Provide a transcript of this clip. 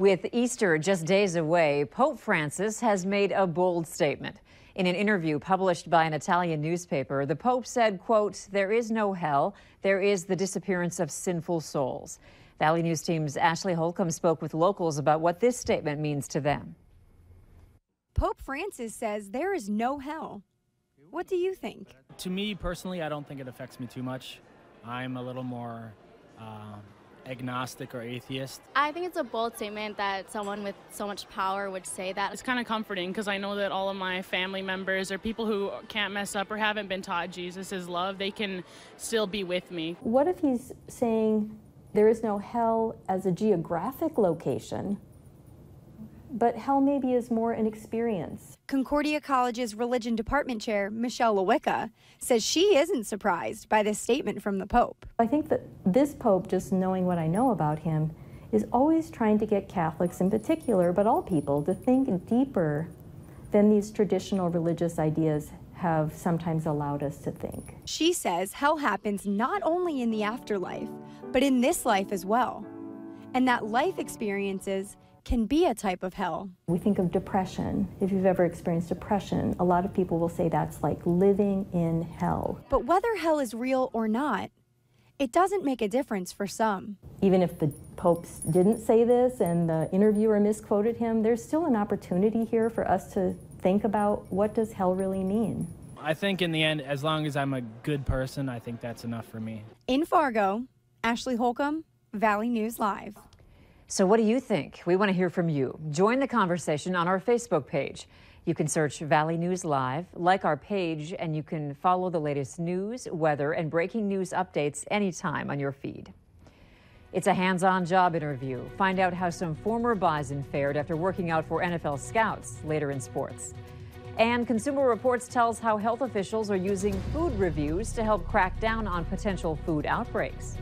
With Easter just days away, Pope Francis has made a bold statement. In an interview published by an Italian newspaper, the Pope said, quote, there is no hell, there is the disappearance of sinful souls. Valley News Team's Ashley Holcomb spoke with locals about what this statement means to them. Pope Francis says there is no hell. What do you think? To me personally, I don't think it affects me too much. I'm a little more uh, agnostic or atheist. I think it's a bold statement that someone with so much power would say that. It's kind of comforting because I know that all of my family members or people who can't mess up or haven't been taught Jesus' love, they can still be with me. What if he's saying there is no hell as a geographic location? But hell maybe is more an experience. Concordia College's religion department chair, Michelle Lelwica, says she isn't surprised by this statement from the Pope. I think that this Pope, just knowing what I know about him, is always trying to get Catholics in particular, but all people, to think deeper than these traditional religious ideas have sometimes allowed us to think. She says hell happens not only in the afterlife, but in this life as well. And that life experiences can be a type of hell. We think of depression. If you've ever experienced depression, a lot of people will say that's like living in hell. But whether hell is real or not, it doesn't make a difference for some. Even if the Pope didn't say this and the interviewer misquoted him, there's still an opportunity here for us to think about what does hell really mean. I think in the end, as long as I'm a good person, I think that's enough for me. In Fargo, Ashley Holcomb, Valley News Live. So, what do you think? We want to hear from you. Join the conversation on our Facebook page. You can search Valley News Live, like our page, and you can follow the latest news, weather, and breaking news updates anytime on your feed. It's a hands on job interview. Find out how some former Bison fared after working out for NFL scouts later in sports. And Consumer Reports tells how health officials are using food reviews to help crack down on potential food outbreaks.